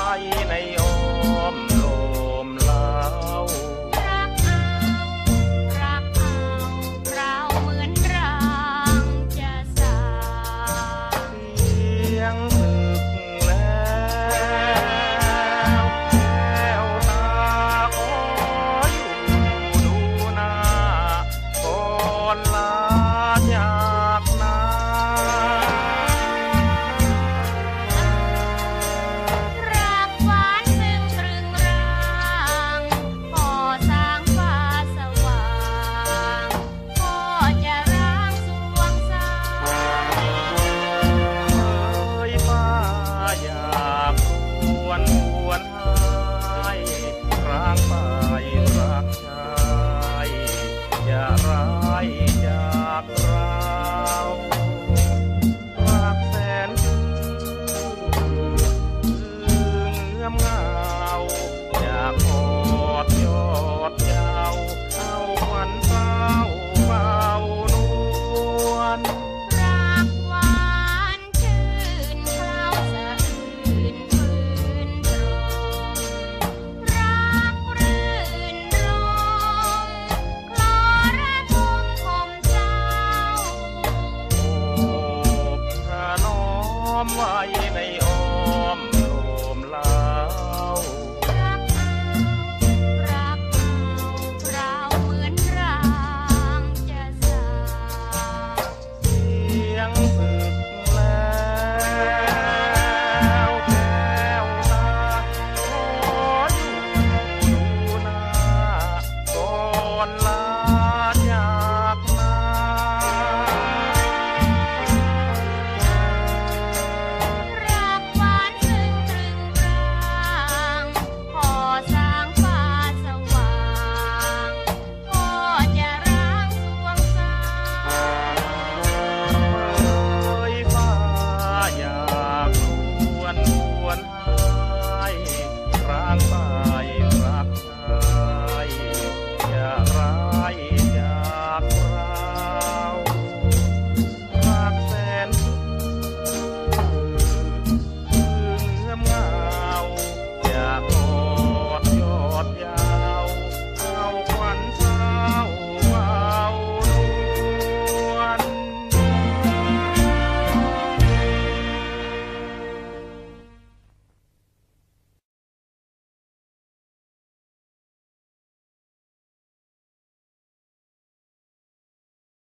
Bye.